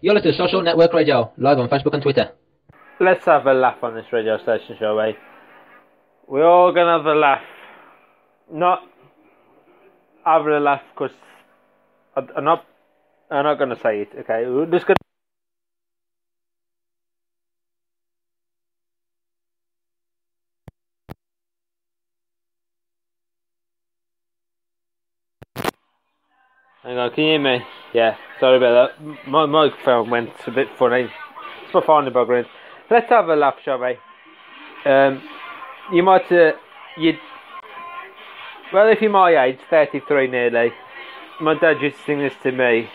You're listening to Social Network Radio, live on Facebook and Twitter. Let's have a laugh on this radio station, shall we? We're all gonna have a laugh. Not have a laugh because I'm not. I'm not gonna say it. Okay, we're just gonna. Hang on, can you hear me? Yeah, sorry about that. My microphone went a bit funny. It's my phone buggering. Let's have a laugh, shall we? Um, you might, uh, you, well, if you're my age, 33 nearly, my dad used to sing this to me,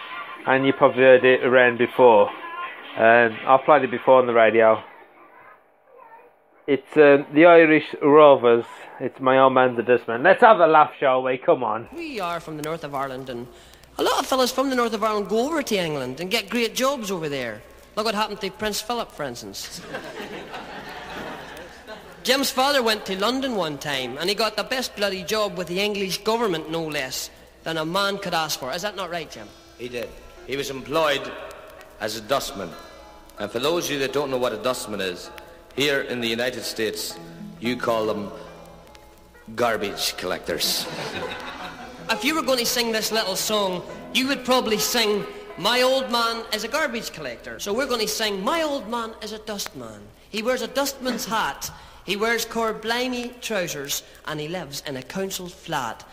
and you probably heard it around before. Um, I've played it before on the radio. It's um, the Irish Rovers. It's my old man, the Dustman. Let's have a laugh, shall we? Come on. We are from the north of Ireland, and a lot of fellas from the north of Ireland go over to England and get great jobs over there. Look what happened to Prince Philip, for instance. Jim's father went to London one time, and he got the best bloody job with the English government, no less, than a man could ask for. Is that not right, Jim? He did. He was employed as a dustman. And for those of you that don't know what a dustman is, here in the United States, you call them garbage collectors. if you were going to sing this little song, you would probably sing, My old man is a garbage collector. So we're going to sing, My old man is a dustman. He wears a dustman's hat. He wears blimey trousers and he lives in a council flat.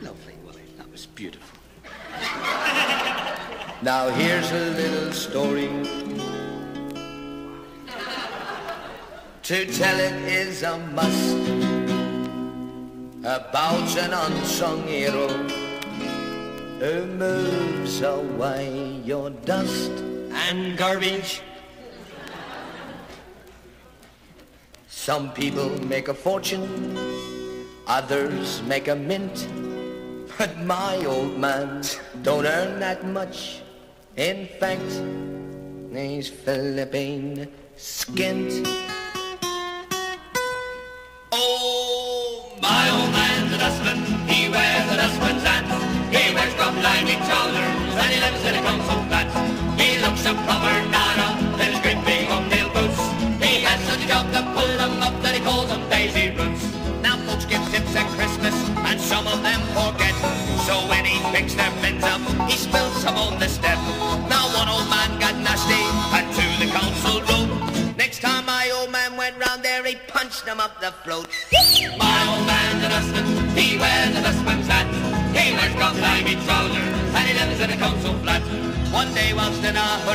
Lovely, Willie. That was beautiful. now here's a little story To tell it is a must about an unsung hero who moves away your dust and garbage. Some people make a fortune, others make a mint, but my old man don't earn that much. In fact, he's Philippine skint.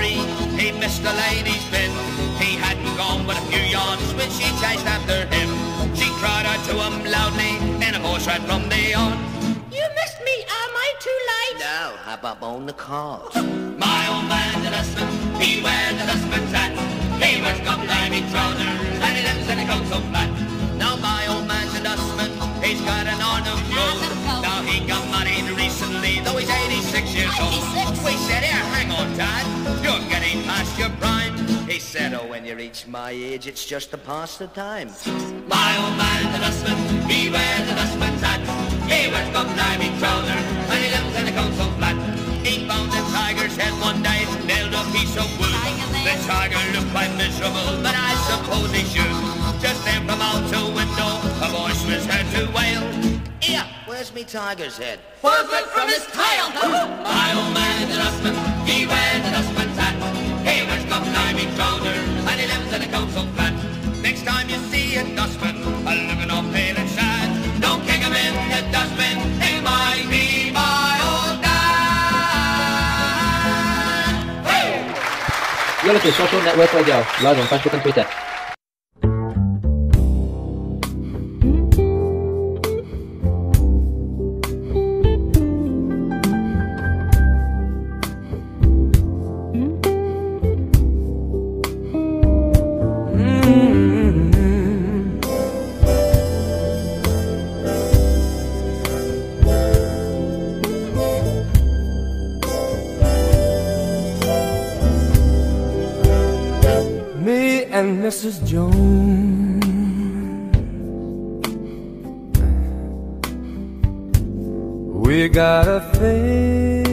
In he missed a lady's bin. He hadn't gone but a few yards when she chased after him. She cried out to him loudly in a voice right from the on. You missed me, am I too late? No, how about on the car? My old man, the dustman, he wears a dustman's hat. He wears limey trousers and he lives in a council flat. Now my old man's a dustman, he's got an Arnhem Road. Now he got married recently, though he's 86 years old. We said, here, hang on, Dad, you reach my age, it's just to pass the time. My old man's a dustman, he wears a dustman's hat. He wears limey trousers and he lives in a council flat. He found a tiger's head one day, nailed a piece of wood. The tiger looked quite miserable, but I suppose he should. Just then from out the window, a voice was heard to wail. Here, where's me tiger's head? Was it from his tail? My old man is a dustman, he wears a dustman's hat. He wears limey trousers, and he lives in a council flat. Next time you see a dustman, a looking all pale and sad, don't kick him in the dustbin, he might be my old dad. Hey! You're listening to Social Network Radio, live on Facebook and Twitter. Mrs. Jones. We got a thing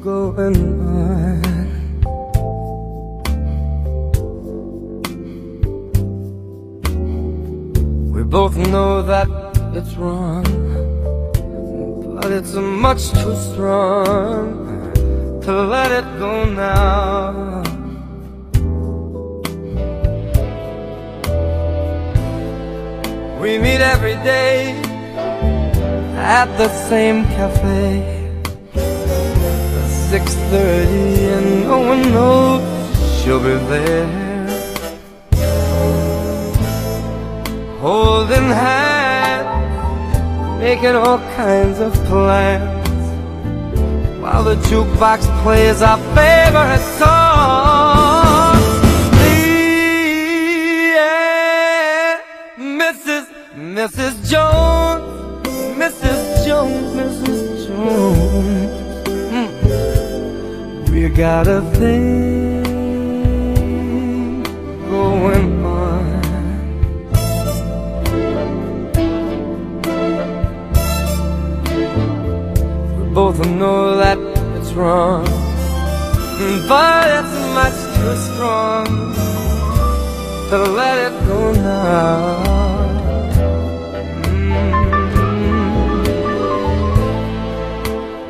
going on. We both know that it's wrong, but it's much too strong to let it go now. We meet every day at the same cafe. Six thirty, and no one knows she'll be there. Holding hands, making all kinds of plans, while the jukebox plays our favorite song. Mrs. Jones, Mrs. Jones, Mrs. Jones. Mm. We got a thing going on. We both know that it's wrong, but it's much too strong to let it go now.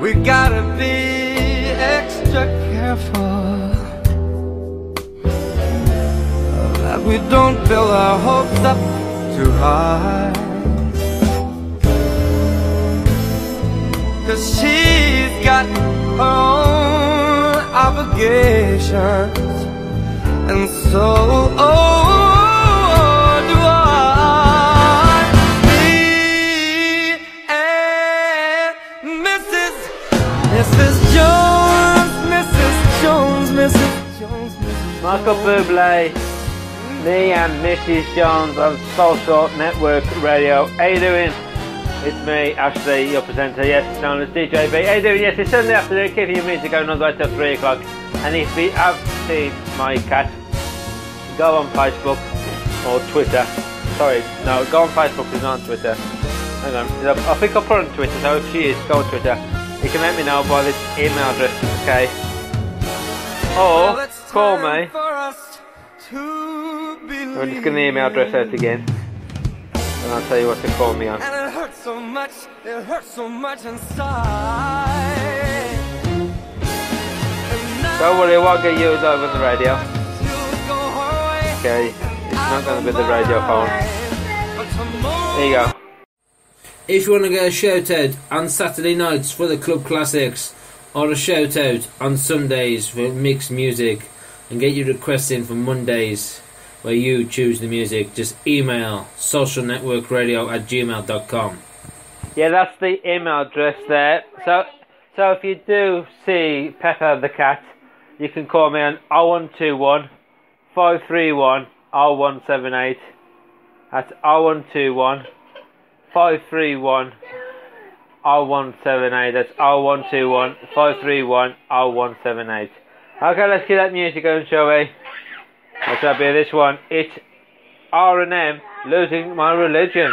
We gotta be extra careful that we don't build our hopes up too high. Cause she's got her own obligations And so, oh, Michael Bublé, me and Mrs. Jones on Social Network Radio. How you doing? It's me, Ashley, your presenter, yes, known as DJ B. How you doing? Yes, it's Sunday afternoon, keeping your music going all the way till 3 o'clock. And if you have seen my cat, go on Facebook or Twitter. Sorry, no, go on Facebook, it's not on Twitter. Hang on, I think I'll put on Twitter, so if she is, go on Twitter. You can let me know by this email address, okay? Or call me. for us to I'm just gonna email address out again. And I'll tell you what to call me on. And it hurts so much, it hurts so much inside. Don't worry, I won't get used over the radio. she'll go her way. Okay, it's not gonna be the radio phone. There you go. If you want to get a shout out on Saturday nights for the club classics, or a shout out on Sundays for mixed music, and get your requests in for Mondays where you choose the music, just email socialnetworkradio at gmail.com. Yeah, that's the email address there. So, so if you do see Pepper the cat, you can call me on 0121 531 0178. That's 0121 531 0178. That's 0121 531 0178. Okay, let's get that music going, shall we? Let's have be this one. It's R.E.M., Losing My Religion.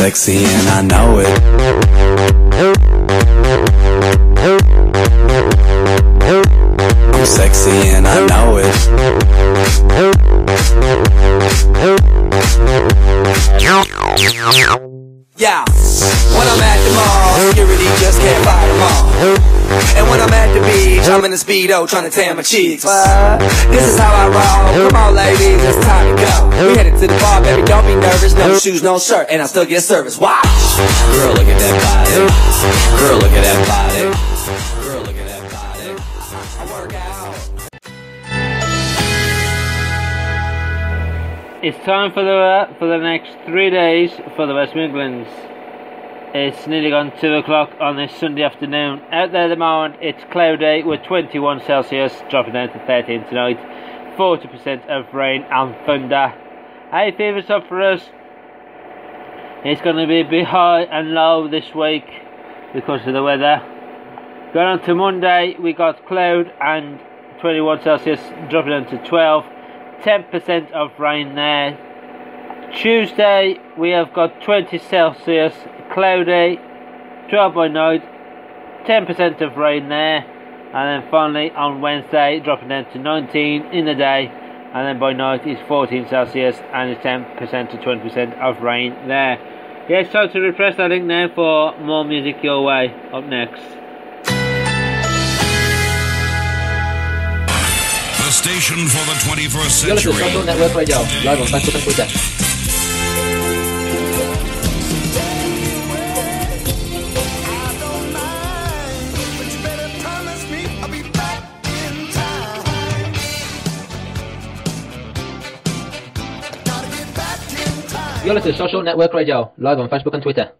Sexy and I know it. I'm sexy and I know it. Yeah, when I'm at the mall, just can't fight them all. And when I'm at the beach, I'm in speedo trying to tan my cheeks. This is how I roll. Come on, ladies, it's time to go. We headed to the bar, baby, don't be nervous. No shoes, no shirt, and I still get service. Watch. Girl, look at that body. Girl, look at that body. It's time for the for the next three days for the West Midlands. It's nearly gone two o'clock on this Sunday afternoon. Out there at the moment, it's cloudy with 21 Celsius, dropping down to 13 tonight. 40% of rain and thunder. Hay fever's up for us. It's going to be a bit high and low this week because of the weather. Going on to Monday, we got cloud and 21 Celsius, dropping down to 12. 10% of rain there. Tuesday, we have got 20 Celsius, cloudy, 12 by night, 10% of rain there. And then finally on Wednesday, dropping down to 19 in the day. And then by night is 14 Celsius and it's 10% to 20% of rain there. Yeah, it's time to refresh that link now for more music your way. Up next. The station for the 21st You're listening to century. You're listening to Social Network Radio, live on Facebook and Twitter.